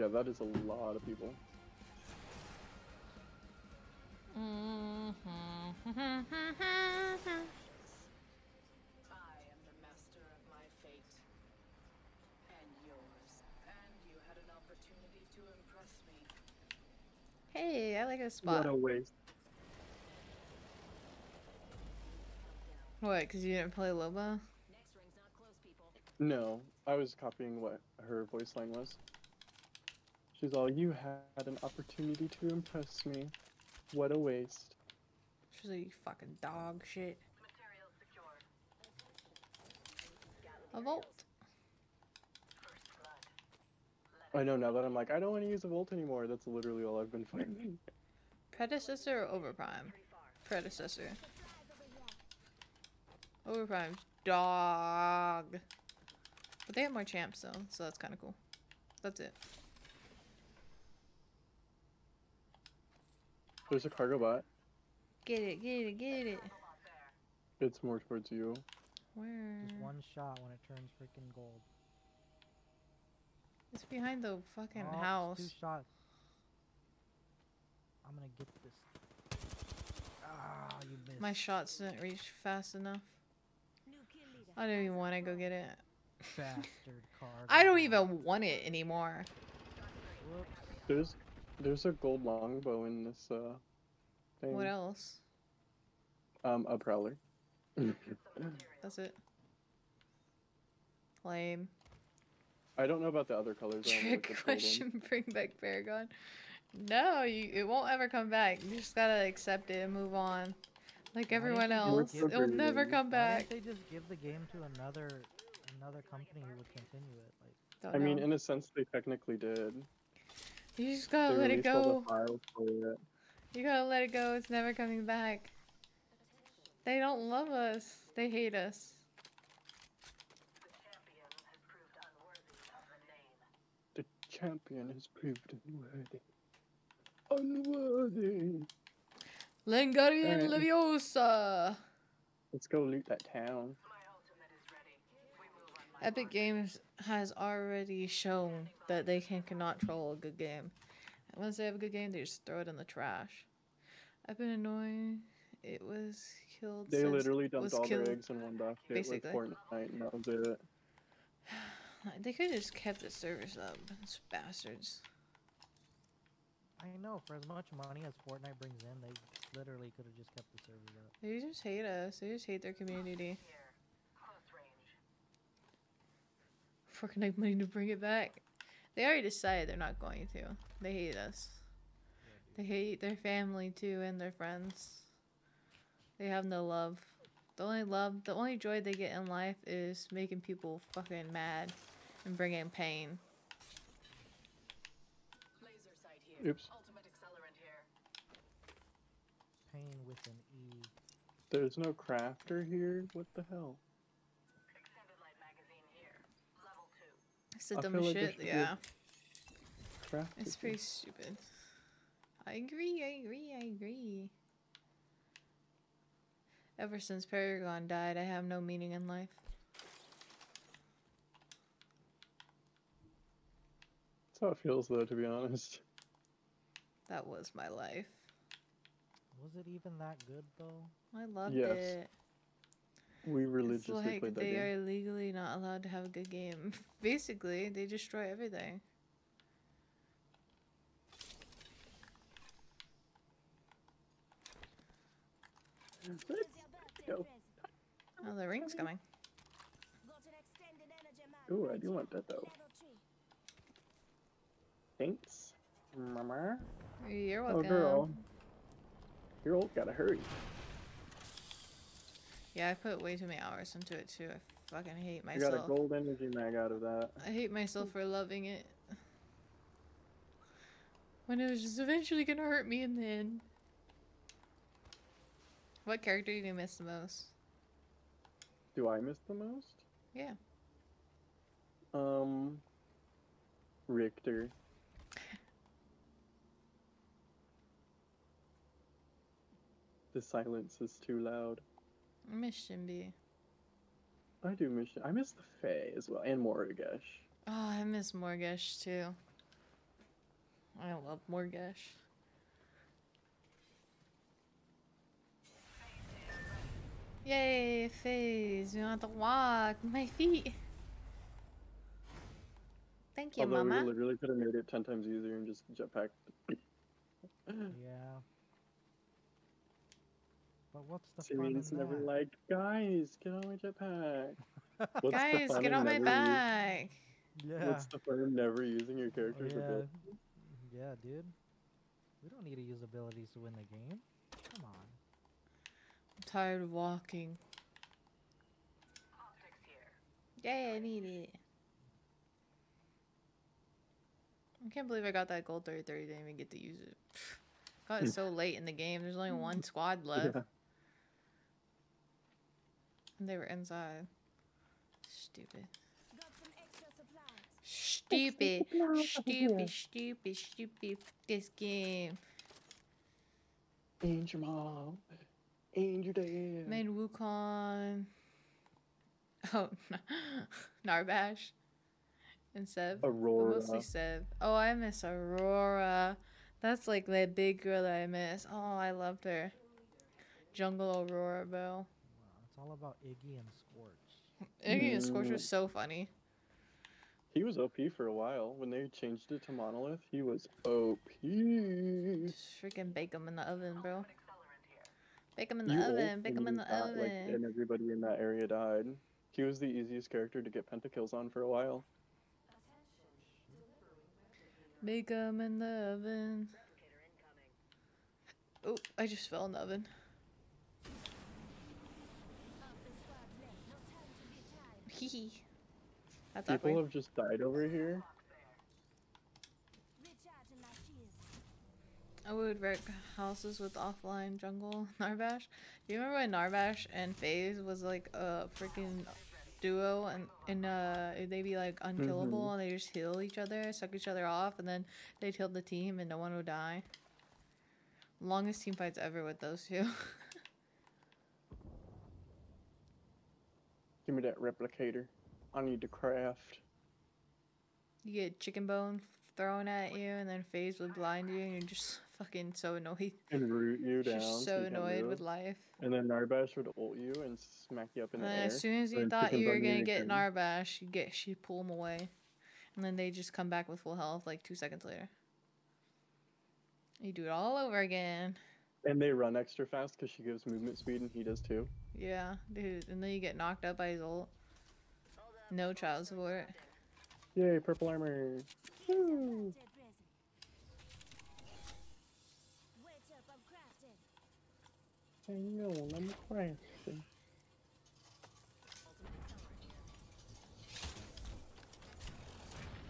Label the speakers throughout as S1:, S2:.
S1: Yeah, that is a lot of people. Mm-hmm.
S2: I am the master of my fate. And yours. And you had an opportunity to impress me.
S3: Hey, I like this spot.
S1: What a waste.
S3: What? Because you didn't play Loba?
S4: Next ring's not close, people.
S1: No, I was copying what her voice line was. She's all, you had an opportunity to impress me. What a waste.
S3: She's like, you fucking dog shit. A volt.
S1: I know now that I'm like, I don't want to use a Volt anymore. That's literally all I've been finding.
S3: Predecessor or Overprime? Predecessor. Overprime's dog. But they have more champs though, so that's kind of cool. That's it.
S1: There's a cargo bot.
S3: Get it, get it, get it.
S1: It's more towards you.
S3: Where?
S5: Just one shot when it turns freaking gold.
S3: It's behind the fucking
S5: Oh,
S3: house.
S5: Two shots. I'm gonna get this. Ah, you missed.
S3: My shots didn't reach fast enough.
S4: New kill leader.
S3: I don't even want to go get it.
S5: bastard card.
S3: I don't even want it anymore.
S5: Whoops.
S1: There's there's a gold longbow in this uh thing.
S3: What else?
S1: Um, a prowler.
S3: That's it. Lame.
S1: I don't know about the other colors. I only looked
S3: Trick
S1: at gold
S3: question. Bring back Paragon. No, you. It won't ever come back. You just gotta accept it and move on. Like
S5: Why
S3: everyone else, it'll
S1: the-
S3: never
S1: Why
S3: come
S5: Why
S3: back.
S5: didn't they just give the game to another another company who would continue it? Like,
S3: Don't
S1: I mean, in a sense, they technically did.
S3: You just gotta
S1: they
S3: let it go.
S1: the files for it.
S3: You gotta let it go. It's never coming back. They don't love us. They hate us.
S1: The champion has proved unworthy. Unworthy.
S3: Lengarian
S1: Alright.
S3: Leviosa.
S1: Let's go loot that town.
S3: Epic Games has already shown that they can control a good game. And once they have a good game, they just throw it in the trash. I've been annoying. It was killed.
S1: They
S3: since-
S1: literally dumped all
S3: killed-
S1: their eggs in one basket
S3: basically.
S1: with Fortnite, and that was it.
S3: They could have just kept the servers up. Those bastards.
S5: I know for as much money as Fortnite brings in, they literally could have just kept the servers up.
S3: They just hate us. They just hate their community. Fortnite money to bring it back. They already decided they're not going to. They hate us. They hate their family too and their friends. They have no love. The only love, the only joy they get in life is making people fucking mad and bringing pain.
S2: Laser sight here.
S1: Oops.
S2: Ultimate accelerant here.
S5: Pain with an E.
S1: There's no crafter here. What the hell?
S3: It's the
S1: I feel
S3: dumbest
S1: like
S3: shit.
S1: should be a
S3: Yeah,
S1: Crafter.
S3: it's pretty stupid. I agree. I agree. I agree. Ever since Paragon died, I have no meaning in life.
S1: That's how it feels, though, to be honest.
S3: That was my life.
S5: Was it even that good though?
S3: I loved
S1: Yes.
S3: it.
S1: We religiously It's
S3: like
S1: played that
S3: they
S1: game.
S3: are legally not allowed to have a good game. Basically, they destroy everything.
S4: Here's your
S1: Go.
S3: Oh, the ring's coming.
S4: Got an extended energy mag
S1: Ooh, I do want that, though. Thanks. Mama.
S3: You're welcome.
S1: Oh,
S3: welcome.
S1: girl. Your old gotta hurry.
S3: Yeah, I put way too many hours into it too. I fucking hate myself.
S1: I got a gold energy mag out of that.
S3: I hate myself for loving it. When it was just eventually gonna hurt me in the end. What character do you miss the most?
S1: Do I miss the most?
S3: Yeah.
S1: Um. Riktor. The silence is too loud.
S3: I miss Shinbi.
S1: I do miss. I miss the Fey as well, and Morgesh.
S3: Oh, I miss Morgesh too. I love Morgesh. Yay, phase. You want to walk. My feet. Thank you,
S1: Although
S3: Mama.
S1: we literally could have made it ten times easier and just jetpack.
S5: Yeah. But what's the fun in
S1: Serene's never
S5: that?
S1: like, guys, get on my jetpack. What's
S3: Guys, get on my
S1: never
S3: back.
S5: yeah.
S1: Use, what's the fun in never using your oh, character's
S5: yeah.
S1: ability?
S5: Yeah, dude. We don't need to use abilities to win the game. Come on.
S3: I'm tired of walking. Yay, I need it. I can't believe I got that gold 33. Didn't even get to use it. Got it hmm. so late in the game. There's only one squad left.
S1: Yeah.
S3: And they were inside. Stupid.
S4: Got some extra supplies.
S3: Stupid. Stupid, stupid, stupid. This game.
S1: Ain't your mom. Ain't your dad.
S3: Made Wukong. Oh, Narbash. And Seb. But
S1: Aurora.
S3: mostly Seb. Oh, I miss Aurora. That's like the big girl that I miss. Oh, I loved her. Jungle Aurora, bro.
S5: Wow, it's all about Iggy and Scorch.
S3: Iggy and Scorch
S1: Mm.
S3: was so funny.
S1: He was OP for a while. When they changed it to Monolith, he was OP.
S3: Just freaking bake them in the oven, bro. Bake them in the
S1: ult
S3: oven. Bake
S1: and
S3: them in the
S1: got,
S3: oven.
S1: Like, and everybody in that area died. He was the easiest character to get pentakills on for a while.
S3: Bake them in the oven. Oh, I just fell in the oven.
S4: Half the squad's left. No time to be tired.
S3: Hee hee. That's
S1: People
S3: awkward.
S1: have just died over here.
S4: Recharging my shields.
S3: I would wreck houses with offline jungle Narbash. Do you remember when Narbash and Phase was like a freaking duo and and uh they'd be like unkillable and they just heal each other, suck each other off, and then they'd heal the team and no one would die. Longest team fights ever with those two.
S1: Give me that replicator. I need to craft.
S3: you get chicken bone thrown at you and then Phase would blind you and you're just fucking so annoyed.
S1: And root you down.
S3: Just so annoyed with life.
S1: And then Narbash would ult you and smack you up in
S3: And
S1: the
S3: then
S1: air.
S3: as soon as you
S1: then
S3: thought you were gonna get
S1: turn.
S3: Narbash, you get she pull them away, and then they just come back with full health like two seconds later. You do it all over again.
S1: And they run extra fast because she gives movement speed and he does too.
S3: Yeah, dude. And then you get knocked up by his ult. No child support.
S1: Yay, purple armor. Woo.
S4: Stay present. Wait up, I'm crafting.
S1: Hang on, I'm crafting.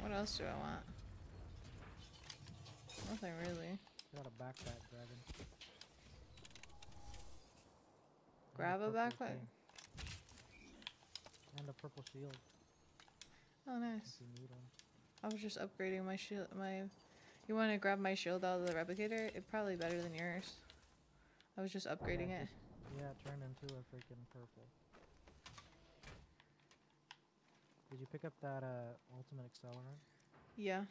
S3: What else do I want? Nothing really.
S5: Got a backpack, dragon.
S3: Grab a
S5: purple
S3: backpack?
S5: thing. And a purple shield
S3: Oh, nice.
S5: you need one.
S3: I was just upgrading my shield. My, you want to grab my shield out of the replicator? It's probably better than yours. I was just upgrading
S5: Yeah,
S3: it.
S5: just- Yeah, it turned into a freaking purple. Did you pick up that uh ultimate accelerant?
S3: Yeah.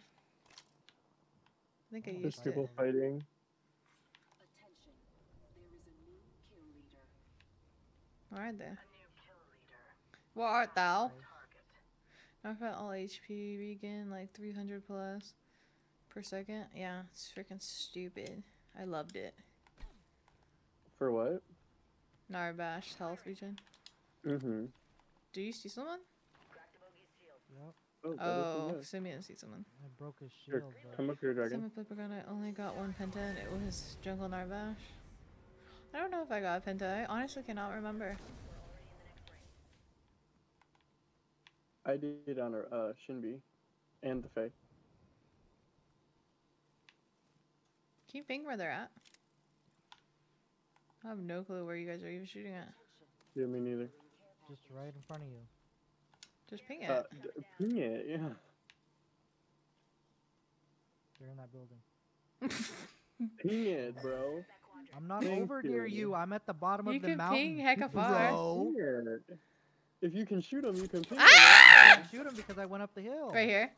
S3: I think I
S5: Oh,
S3: used
S1: There's people
S3: it.
S1: fighting.
S2: Attention. There is a new kill leader.
S3: Where are they? What art thou?
S5: Right?
S3: Knock out all HP, regen like 300 plus per second. Yeah, it's freaking stupid. I loved it.
S1: For what?
S3: Narbash health regen.
S1: Mm-hmm.
S3: Do you see someone?
S5: Yep.
S1: Oh,
S3: Oh,
S1: that is
S3: Simeon see someone.
S5: I broke his shield, but
S1: come up here, dragon.
S3: Simeon Flipper. I only got one penta and it was Jungle Narbash. I don't know if I got a penta. I honestly cannot remember.
S1: I did on our uh, Shinbi and the Fey.
S3: Can you ping where they're at? I have no clue where you guys are even shooting at.
S1: Yeah, me neither.
S5: just right in front of you.
S3: Just ping it.
S1: Uh, d- ping it, yeah.
S5: They're in that building.
S1: Ping it, bro.
S5: I'm not
S1: Thank
S5: over near
S1: you.
S5: you. I'm at the bottom
S3: you
S5: of the
S3: can
S5: mountain.
S3: ping hecka far.
S5: Bro.
S1: Ping it. If you can shoot him, you can ping
S3: Ah!
S5: I shoot him because I went up the hill.
S3: Right here.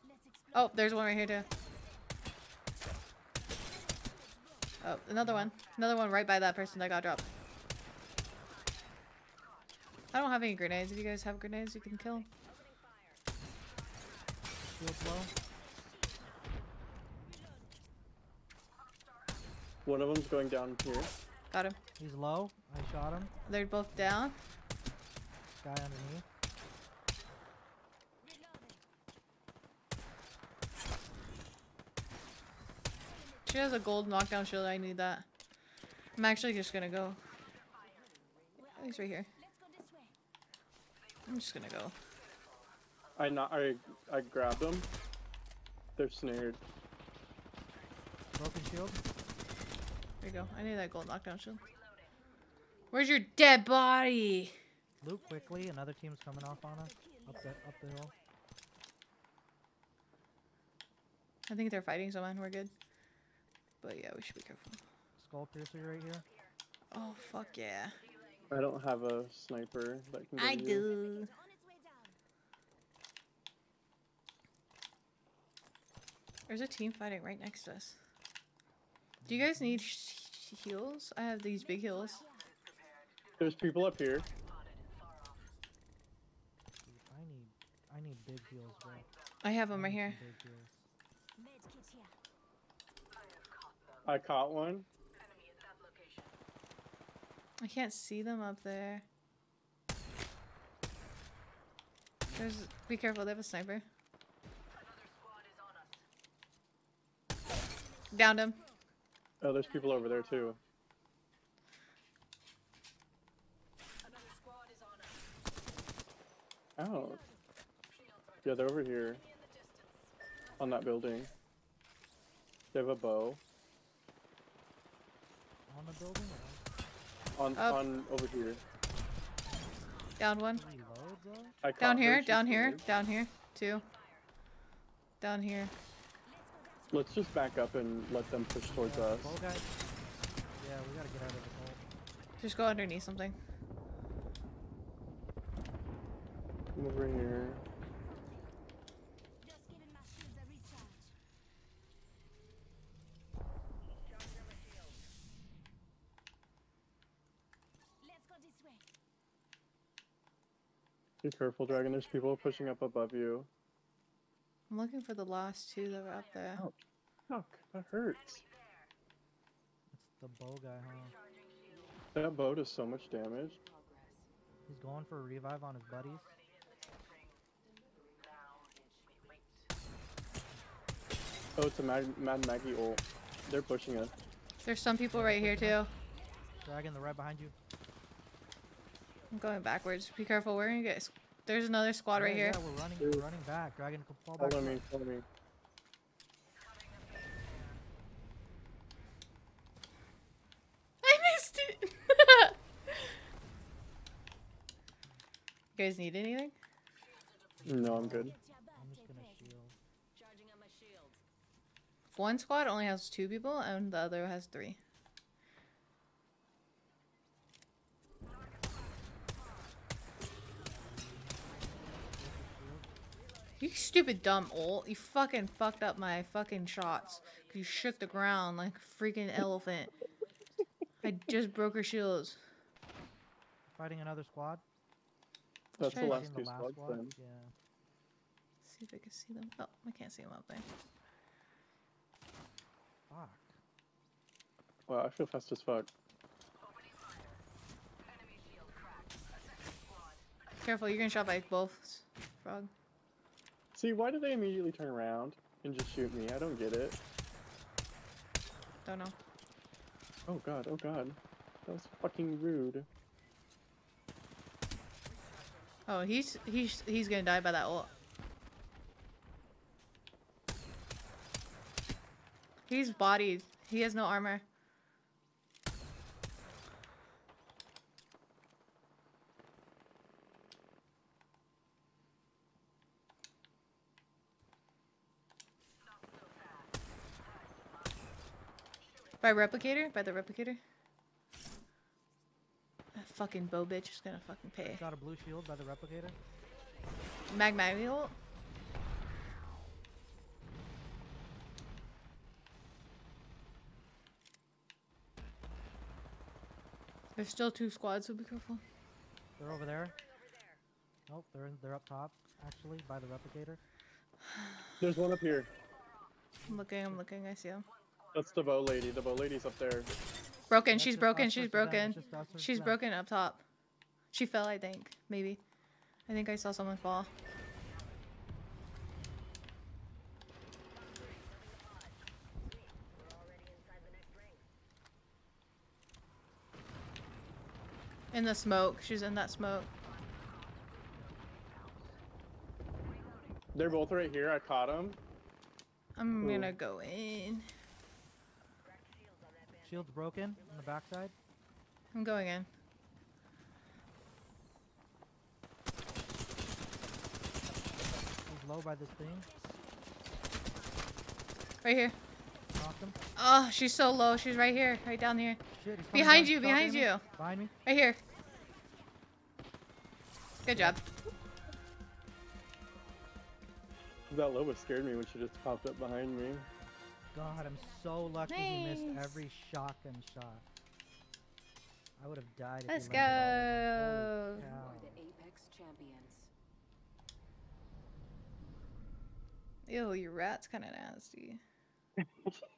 S3: Oh, there's one right here too. Oh, another one. Another one right by that person that got dropped. I don't have any grenades. If you guys have grenades, you can kill.
S5: Shield low.
S1: One of them's going down here.
S3: Got him.
S5: He's low. I shot him.
S3: They're both down.
S5: Guy underneath.
S3: She has a gold knockdown shield. I need that. I'm actually just gonna go. Oh, he's right here.
S4: Let's go this way.
S3: I'm just gonna go.
S1: I not I I grabbed them. They're snared.
S5: Broken shield.
S3: There you go. I need that gold knockdown shield. Where's your dead body?
S5: Loot quickly. Another team's coming off on us. Up the up the hill.
S3: I think they're fighting someone. We're good. But yeah, we should be careful.
S5: Skull piercer right here.
S3: Oh fuck yeah.
S1: I don't have a sniper that can.
S3: I
S1: you.
S3: do.
S4: On its way down.
S3: There's a team fighting right next to us. Do you guys need sh- sh- heals? I have these big heals.
S1: There's people up here.
S5: I need I need big heals, bro.
S3: I have them
S5: I
S3: right here.
S5: some Big heals.
S4: Med kit here.
S1: I caught one.
S3: I can't see them up there. There's. Be careful. They have a sniper. Downed him.
S1: Oh, there's people over there too. Oh. Yeah, they're over here. On that building. They have a bow.
S5: On the building. Or
S1: On
S3: Up.
S1: on over here.
S3: Down one.
S5: reload, bro.
S1: I caught
S3: Down here. Down here. Down here. Two. Down here.
S1: Let's just back up and let them push towards
S5: Yeah,
S1: us.
S5: bow guy. Yeah, we gotta get out of this hole.
S3: Just go underneath something.
S1: I'm over here.
S4: Just giving my shields a recharge. Let's go this way.
S1: Be careful, Dragon. There's people pushing up above you.
S3: I'm looking for the last two that were up there.
S1: Oh. Fuck, that hurts.
S5: It's the bow guy, huh?
S1: That bow does so much damage.
S5: He's going for a revive on his buddies.
S1: Oh, it's a Mad, Mad Maggie ult. They're pushing us.
S3: There's some people right here too.
S5: Dragon, they're right behind you.
S3: I'm going backwards. Be careful. We're gonna get. S- There's another squad right
S5: Yeah,
S3: here.
S5: Yeah, we're running. We're running back. Dragon, come fall back.
S1: Follow me, follow me.
S3: I missed it. you guys need anything?
S1: No, I'm good.
S4: Get
S5: I'm just gonna shield.
S2: Charging on my shield.
S3: One squad only has two people, and the other has three. You stupid dumb ult. You fucking fucked up my fucking shots. 'Cause you shook the ground like a freaking elephant. I just broke her shields.
S5: Fighting another squad.
S1: That's the
S3: try to
S1: last
S5: Fighting
S1: two
S5: the
S1: squads then.
S5: Yeah.
S3: See if I can see them. Oh, I can't see them up there.
S5: Fuck.
S1: Wow, I feel fast as fuck.
S3: Careful, you're getting shot by both. Frog.
S1: See, why do they immediately turn around and just shoot me? I don't get it.
S3: Don't know.
S1: Oh god, oh god. That was fucking rude.
S3: Oh, he's he's he's gonna die by that ult. He's bodied. He has no armor. By replicator? By the replicator? That fucking bow bitch is gonna fucking pay.
S5: Got a blue shield by the replicator.
S3: Mag Magni ult? There's still two squads, so be careful.
S5: They're over there. Nope, they're in, they're up top actually by the replicator.
S1: There's one up here.
S3: I'm looking, I'm looking, I see him.
S1: That's the bow lady. The bow lady's up there.
S3: Broken,
S5: That's
S3: she's broken, she's broken.
S5: it's just us versus
S3: She's
S5: them.
S3: broken up top. She fell, I think. Maybe. I think I saw someone fall. In the smoke. She's in that smoke.
S1: They're both right here. I caught them.
S3: I'm
S1: Cool.
S3: gonna go in.
S5: Shield's broken on the backside.
S3: I'm going in.
S5: He's low by this thing.
S3: Right here.
S5: Knocked him.
S3: Oh, she's so low. She's right here. Right down here.
S5: Shit, he's
S3: Behind
S5: down,
S3: you, behind
S5: shotgunning me.
S3: you.
S5: Behind me.
S3: Right here. Good job.
S1: That Loba scared me when she just popped up behind me.
S5: God, I'm so lucky he missed
S3: Nice.
S5: every shotgun shot. I would have died
S3: Let's
S5: he landed all of them. Holy
S3: go.
S5: cow.
S2: The Apex champions.
S3: Ew, your rat's kind of nasty.